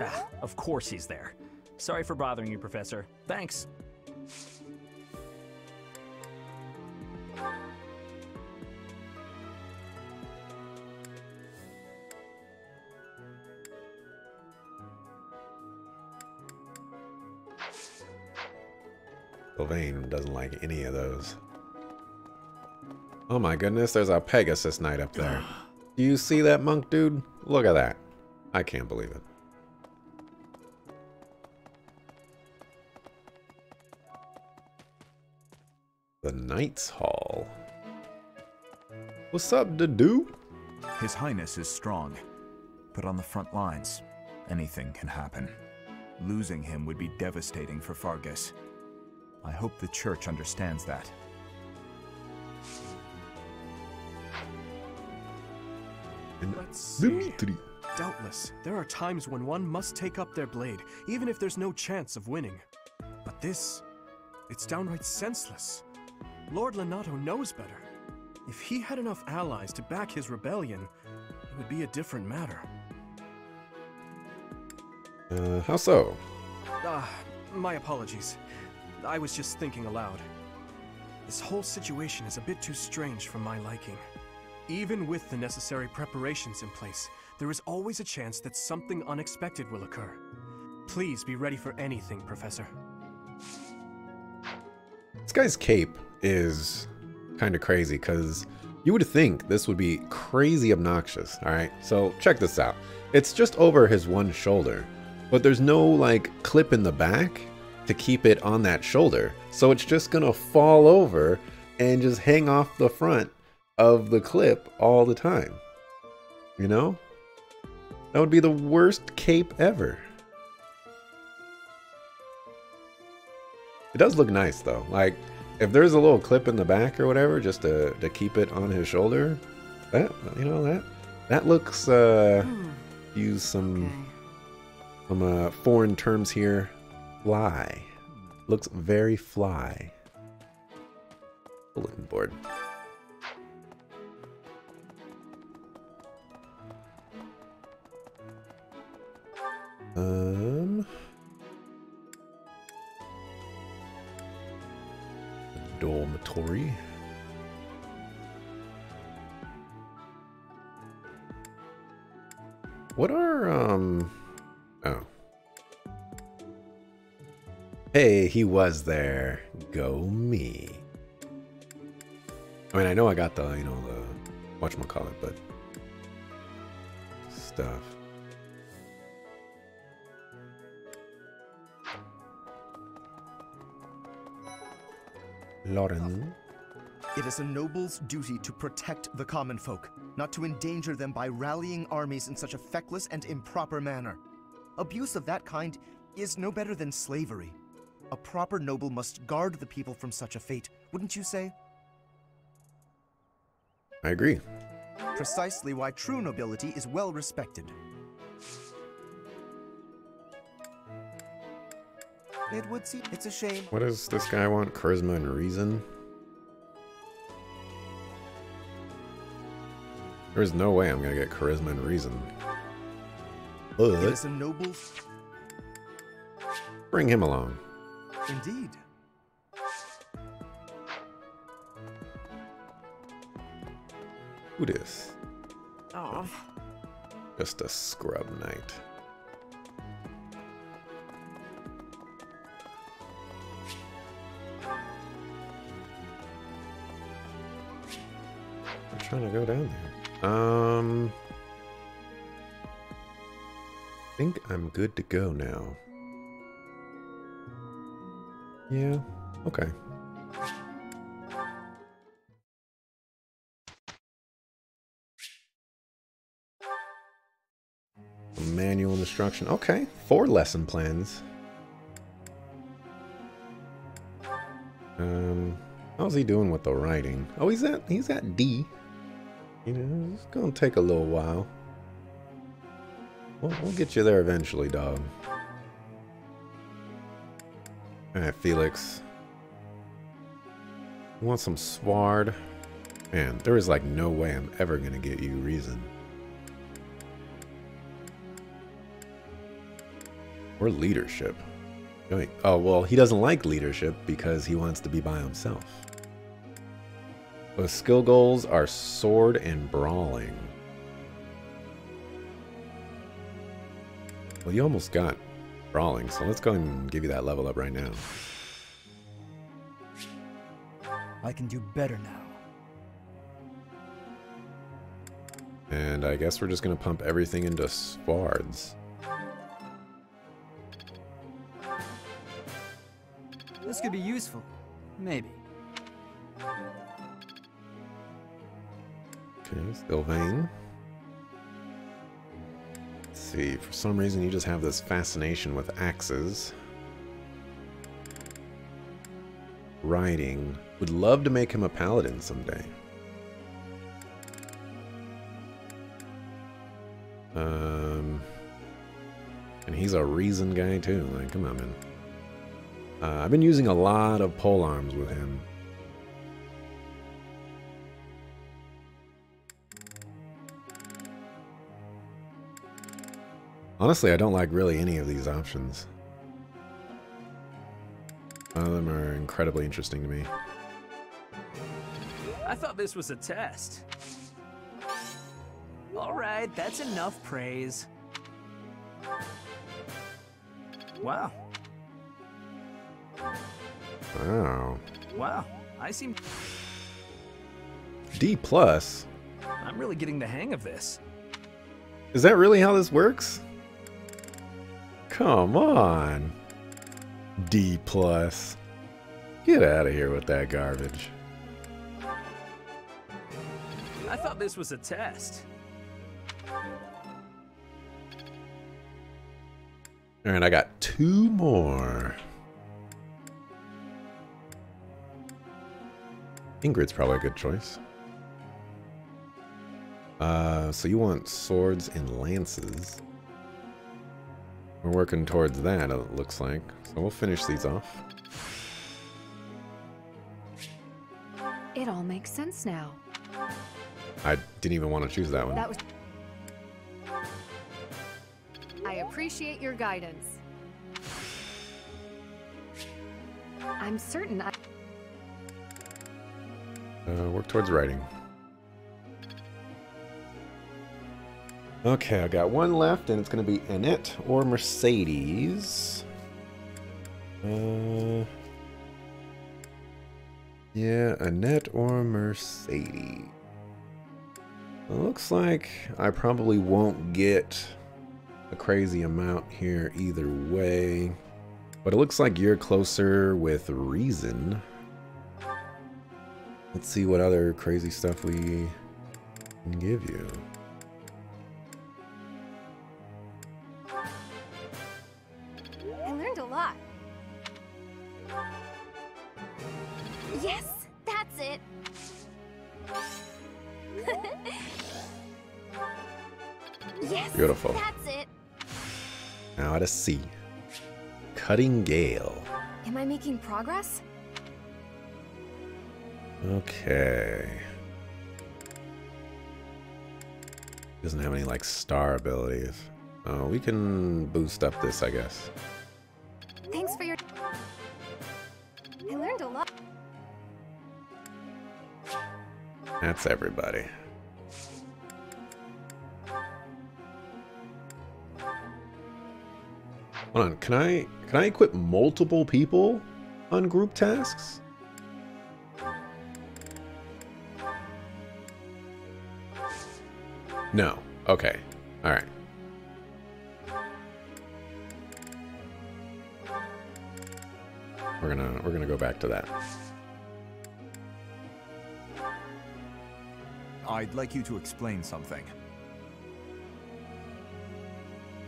Speaker 16: Ah, of course he's there. Sorry for bothering you, Professor. Thanks.
Speaker 1: Sylvain doesn't like any of those. Oh my goodness, there's a Pegasus Knight up there. *sighs* Do you see that monk dude? Look at that. I can't believe it. The Knight's Hall. What's up, do?
Speaker 17: His Highness is strong, but on the front lines, anything can happen. Losing him would be devastating for Faerghus. I hope the Church understands that.
Speaker 3: Let's. Doubtless, there are times when one must take up their blade, even if there's no chance of winning. But this, it's downright senseless. Lord Lonato knows better. If he had enough allies to back his rebellion, it would be a different matter.
Speaker 1: Uh, how so?
Speaker 3: Ah, my apologies. I was just thinking aloud. This whole situation is a bit too strange for my liking. Even with the necessary preparations in place, there is always a chance that something unexpected will occur. Please be ready for anything, Professor.
Speaker 1: This guy's cape is kind of crazy because you would think this would be crazy obnoxious. All right, so check this out. It's just over his one shoulder, but there's no like clip in the back to keep it on that shoulder. So it's just gonna fall over and just hang off the front of the clip all the time. You know? That would be the worst cape ever. It does look nice though. Like if there's a little clip in the back or whatever just to, to keep it on his shoulder, that you know that that looks uh use some some uh, foreign terms here. Fly. Looks very fly. Bulletin board. Um. Dormitory. What are, um... Oh. Hey, he was there. Go me. I mean, I know I got the, you know, the... Whatchamacallit, but... Stuff. Lauren.
Speaker 18: It is a noble's duty to protect the common folk, not to endanger them by rallying armies in such a feckless and improper manner. Abuse of that kind is no better than slavery. A proper noble must guard the people from such a fate, wouldn't you say?
Speaker 1: I agree.
Speaker 18: Precisely why true nobility is well respected. It would seem it's a shame.
Speaker 1: What does this guy want? Charisma and reason? There's no way I'm gonna get charisma and reason.
Speaker 18: It is a noble.
Speaker 1: Bring him along.
Speaker 18: Indeed.
Speaker 1: Who this?
Speaker 6: Oh.
Speaker 1: Just a scrub knight. Trying to go down there. Um, I think I'm good to go now. Yeah, okay. Manual instruction. Okay, four lesson plans. Um, how's he doing with the writing? Oh, he's at he's at D. You know, it's gonna take a little while. We'll, we'll get you there eventually, dog. Alright, Felix. You want some sward? Man, there is like no way I'm ever gonna get you reason. Or leadership. Oh, well, he doesn't like leadership because he wants to be by himself. The skill goals are sword and brawling. Well, you almost got brawling, so let's go and give you that level up right now.
Speaker 19: I can do better now.
Speaker 1: And I guess we're just going to pump everything into swards.
Speaker 19: This could be useful. Maybe.
Speaker 1: Okay, Sylvain. Let's see, for some reason you just have this fascination with axes. Riding. Would love to make him a paladin someday. Um, and he's a reason guy too. Like, come on, man. Uh, I've been using a lot of pole arms with him. Honestly, I don't like really any of these options. None of them are incredibly interesting to me.
Speaker 16: I thought this was a test. Alright, that's enough praise. Wow.
Speaker 1: Wow.
Speaker 16: Wow. I seem...
Speaker 1: D plus?
Speaker 16: I'm really getting the hang of this.
Speaker 1: Is that really how this works? Come on. D plus. Get out of here with that garbage.
Speaker 16: I thought this was a test.
Speaker 1: Alright, I got two more. Ingrid's probably a good choice. Uh, so you want swords and lances. We're working towards that, it looks like. So we'll finish these off.
Speaker 20: It all makes sense now.
Speaker 1: I didn't even want to choose that one.
Speaker 20: That was
Speaker 9: I appreciate your guidance. I'm certain I...
Speaker 1: Uh, work towards writing. Okay, I got one left, and it's going to be Annette or Mercedes. Uh, yeah, Annette or Mercedes. It looks like I probably won't get a crazy amount here either way. But it looks like you're closer with reason. Let's see what other crazy stuff we can give you. Sea. Cutting Gale.
Speaker 9: Am I making progress?
Speaker 1: Okay. Doesn't have any like star abilities. Oh, we can boost up this, I guess.
Speaker 9: Thanks for your... I learned a lot.
Speaker 1: That's everybody. Hold on, can I can I equip multiple people on group tasks? No. Okay. All right. We're gonna we're gonna go back to that.
Speaker 7: I'd like you to explain something.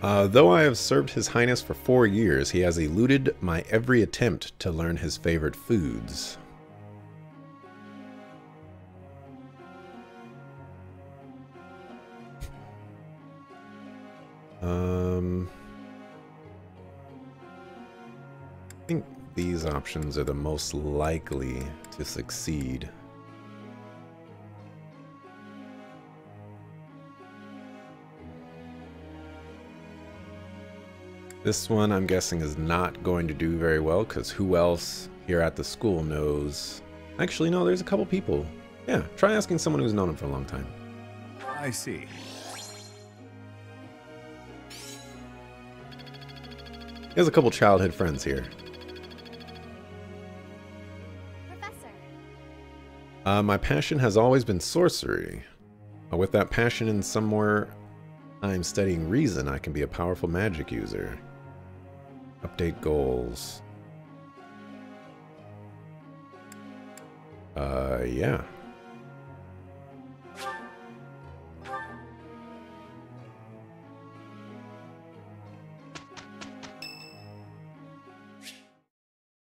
Speaker 1: Uh, though I have served His Highness for four years, he has eluded my every attempt to learn his favorite foods. Um, I think these options are the most likely to succeed. This one I'm guessing is not going to do very well because who else here at the school knows? Actually, no, there's a couple people. Yeah, try asking someone who's known him for a long time.
Speaker 7: I see.
Speaker 1: He has a couple childhood friends here.
Speaker 21: Professor.
Speaker 1: Uh, my passion has always been sorcery. Uh, with that passion and somewhere I'm studying reason, I can be a powerful magic user. Update goals. Uh, yeah.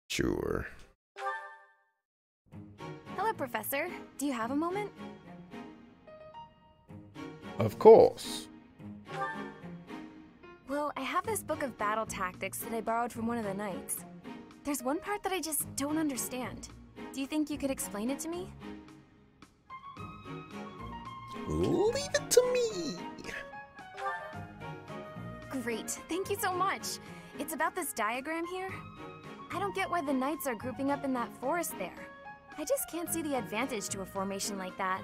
Speaker 1: Sure.
Speaker 9: Hello, Professor. Do you have a moment?
Speaker 1: Of course.
Speaker 9: Well, I have this book of battle tactics that I borrowed from one of the knights. There's one part that I just don't understand. Do you think you could explain it to me?
Speaker 1: Leave it to me.
Speaker 9: Great, thank you so much. It's about this diagram here. I don't get why the knights are grouping up in that forest there. I just can't see the advantage to a formation like that.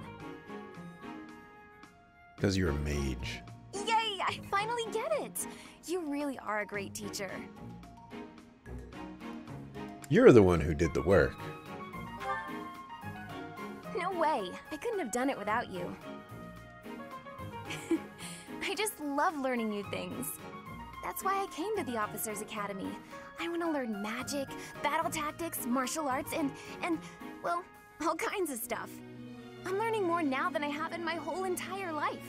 Speaker 1: Because you're a mage.
Speaker 9: I finally get it! You really are a great teacher.
Speaker 1: You're the one who did the work.
Speaker 9: No way! I couldn't have done it without you. *laughs* I just love learning new things. That's why I came to the Officers Academy. I want to learn magic, battle tactics, martial arts, and, and, well, all kinds of stuff. I'm learning more now than I have in my whole entire life.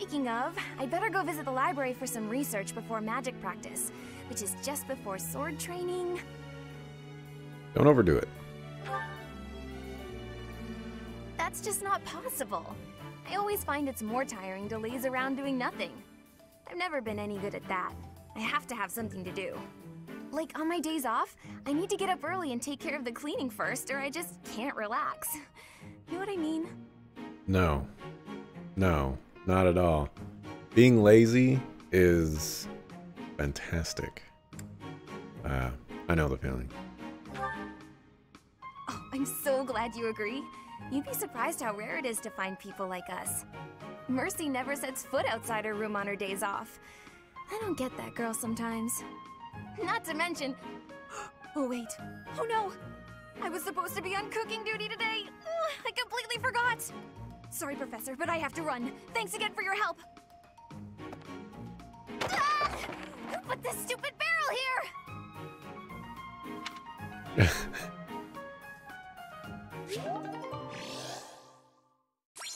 Speaker 9: Speaking of, I'd better go visit the library for some research before magic practice, which is just before sword training.
Speaker 1: Don't overdo it.
Speaker 9: That's just not possible. I always find it's more tiring to laze around doing nothing. I've never been any good at that. I have to have something to do. Like on my days off, I need to get up early and take care of the cleaning first, or I just can't relax. *laughs* You know what I mean?
Speaker 1: No. No, not at all. Being lazy is fantastic. Uh, I know the feeling.
Speaker 9: Oh, I'm so glad you agree. You'd be surprised how rare it is to find people like us. Mercie never sets foot outside her room on her days off. I don't get that girl sometimes. Not to mention... *gasps* Oh, wait. Oh, no. I was supposed to be on cooking duty today. I completely forgot. Sorry, Professor, but I have to run. Thanks again for your help. Ah! Who put this stupid barrel here? *laughs*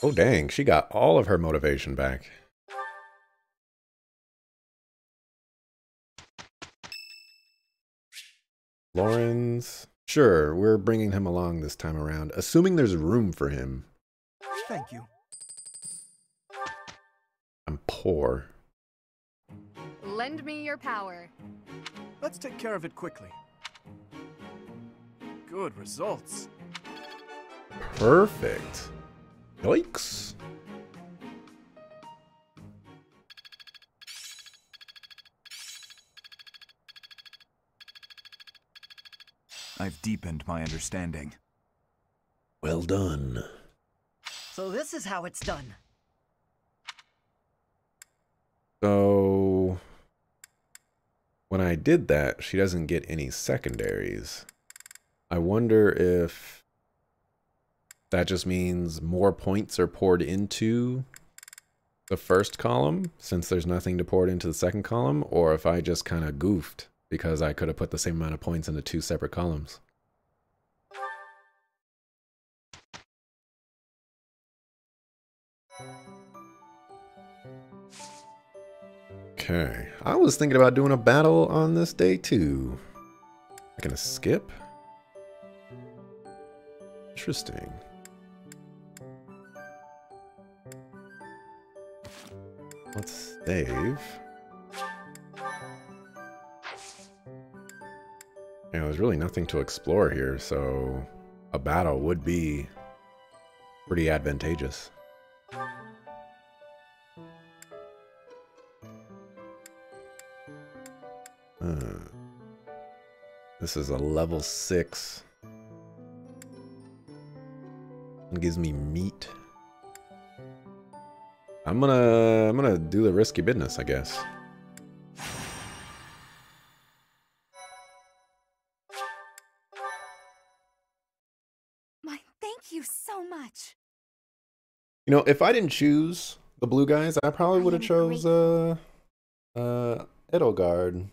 Speaker 1: Oh dang, she got all of her motivation back. Lorenz. Sure, we're bringing him along this time around, assuming there's room for him.
Speaker 3: Thank you.
Speaker 1: I'm poor.
Speaker 22: Lend me your power.
Speaker 3: Let's take care of it quickly. Good results.
Speaker 1: Perfect. Yikes.
Speaker 7: I've deepened my understanding.
Speaker 1: Well done.
Speaker 11: So this is how it's done.
Speaker 1: So when I did that, she doesn't get any secondaries. I wonder if that just means more points are poured into the first column since there's nothing to pour into the second column, or if I just kind of goofed because I could have put the same amount of points into two separate columns. Okay, I was thinking about doing a battle on this day too. I gonna skip? Interesting. Let's save. Yeah, there's really nothing to explore here, so a battle would be pretty advantageous. This is a level 6. It gives me meat. I'm gonna I'm gonna do the risky business, I guess.
Speaker 4: My thank you so much.
Speaker 1: You know, if I didn't choose the blue guys, I probably would have chose uh uh Edelgard